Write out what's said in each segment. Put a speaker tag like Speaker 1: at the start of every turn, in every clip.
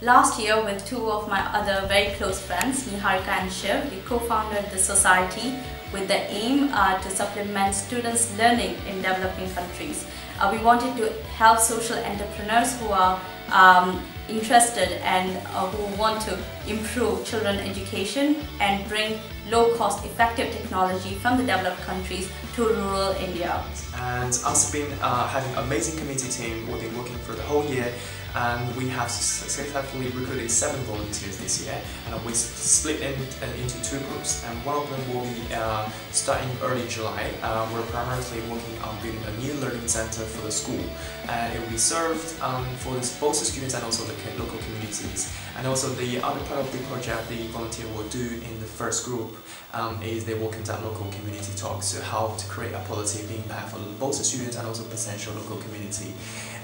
Speaker 1: Last year, with two of my other very close friends, Niharika and Shiv, we co-founded the society with the aim uh, to supplement students' learning in developing countries. Uh, we wanted to help social entrepreneurs who are um, interested and uh, who want to improve children education and bring low cost effective technology from the developed countries to rural India.
Speaker 2: And us being uh, having amazing community team, we've been working for the whole year and we have successfully recruited seven volunteers this year and we split in, uh, into two groups and one of them will be uh, starting early July. Uh, we're primarily working on building a new learning center for the school and it will be served um, for both the students and also the local communities. And also the other part of the project the volunteer will do in the first group um, is they will conduct local community talks to help to create a positive impact for both the students and also potential local community.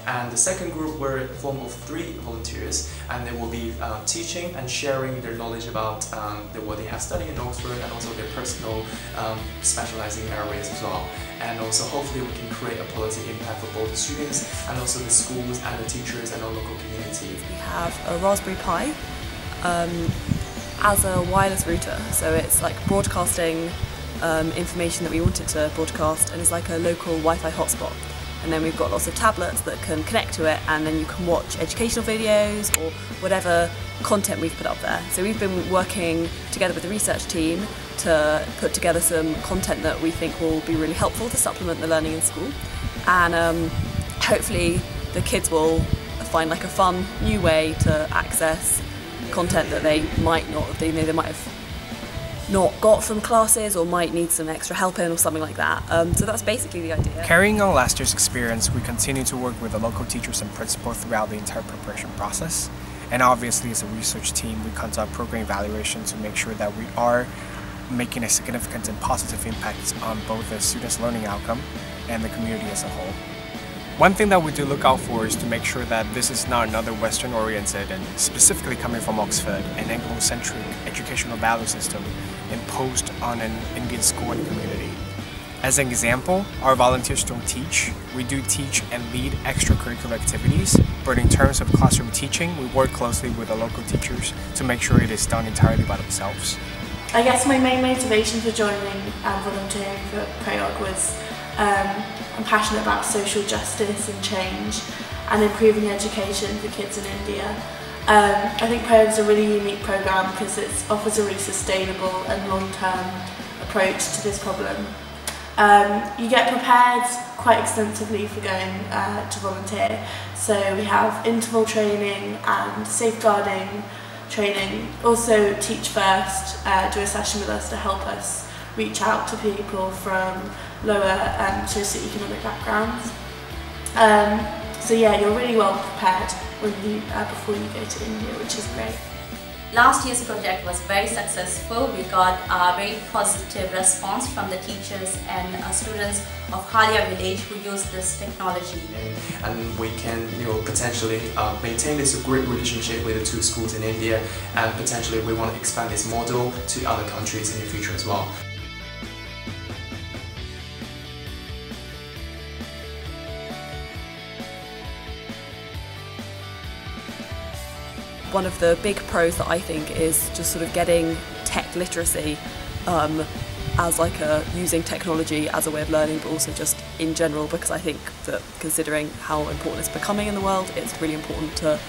Speaker 2: And the second group were a form of three volunteers and they will be uh, teaching and sharing their knowledge about um, the, what they have studied in Oxford and also their personal um, specializing areas as well. And also hopefully we can create a positive impact for both the students and also the schools and the teachers and our local community.
Speaker 3: We have a Raspberry Pi um, as a wireless router, so it's like broadcasting um, information that we wanted to broadcast and it's like a local Wi-Fi hotspot and then we've got lots of tablets that can connect to it and then you can watch educational videos or whatever content we've put up there. So we've been working together with the research team to put together some content that we think will be really helpful to supplement the learning in school and um, hopefully the kids will find like a fun new way to access content that they might not have, you know, they might have not got from classes or might need some extra help in or something like that. Um, so that's basically the idea.
Speaker 4: Carrying on last year's experience, we continue to work with the local teachers and principal throughout the entire preparation process. And obviously, as a research team, we conduct program evaluation to make sure that we are making a significant and positive impact on both the students' learning outcome and the community as a whole. One thing that we do look out for is to make sure that this is not another Western oriented and specifically coming from Oxford, an Anglo centric educational value system imposed on an Indian school and community. As an example, our volunteers don't teach. We do teach and lead extracurricular activities, but in terms of classroom teaching, we work closely with the local teachers to make sure it is done entirely by themselves.
Speaker 5: I guess my main motivation for joining and volunteering for Prayog was um, I'm passionate about social justice and change and improving education for kids in India. Um, I think Prayog is a really unique programme because it offers a really sustainable and long-term approach to this problem. Um, you get prepared quite extensively for going uh, to volunteer. So we have interval training and safeguarding training. Also Teach First, uh, do a session with us to help us reach out to people from lower um, socioeconomic backgrounds. Um, so yeah, you're really well prepared when you, uh, before you go to India, which is great.
Speaker 1: Last year's project was very successful. We got a very positive response from the teachers and uh, students of Halia village who use this technology.
Speaker 2: And we can you know, potentially uh, maintain this great relationship with the two schools in India and potentially we want to expand this model to other countries in the future as well.
Speaker 3: One of the big pros that I think is just sort of getting tech literacy um, as like a using technology as a way of learning but also just in general because I think that considering how important it's becoming in the world it's really important to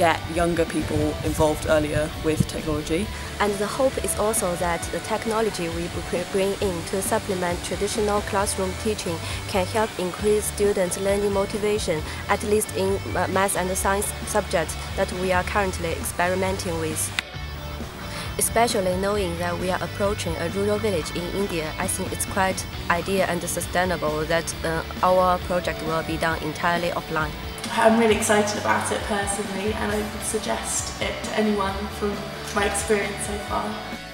Speaker 3: get younger people involved earlier with technology.
Speaker 6: And the hope is also that the technology we bring in to supplement traditional classroom teaching can help increase students' learning motivation, at least in math and science subjects that we are currently experimenting with. Especially knowing that we are approaching a rural village in India, I think it's quite ideal and sustainable that uh, our project will be done entirely offline.
Speaker 5: I'm really excited about it personally and I would suggest it to anyone from my experience so far.